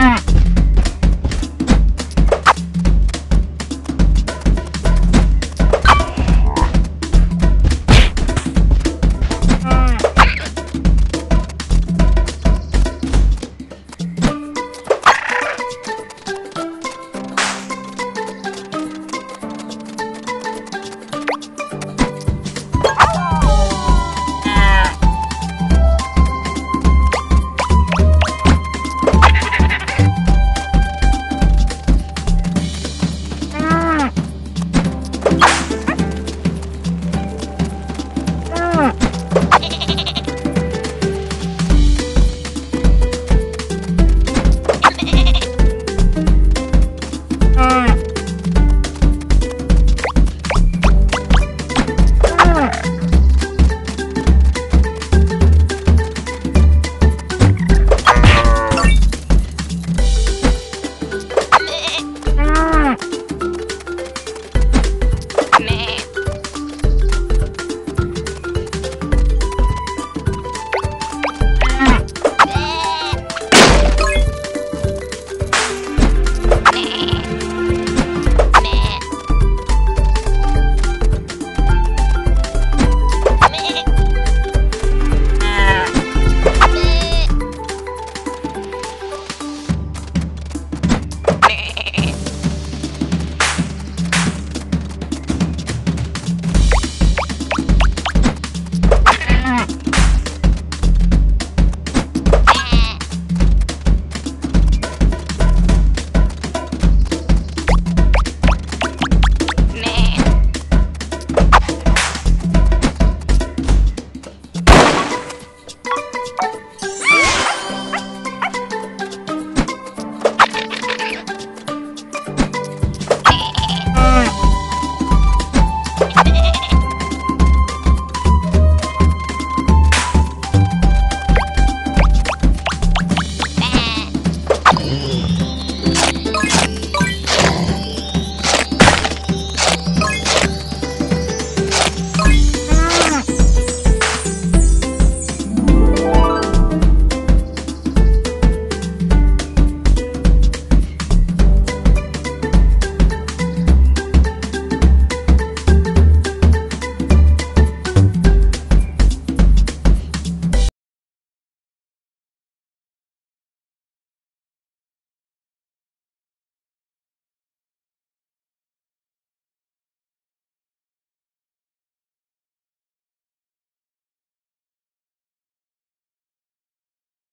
Ah.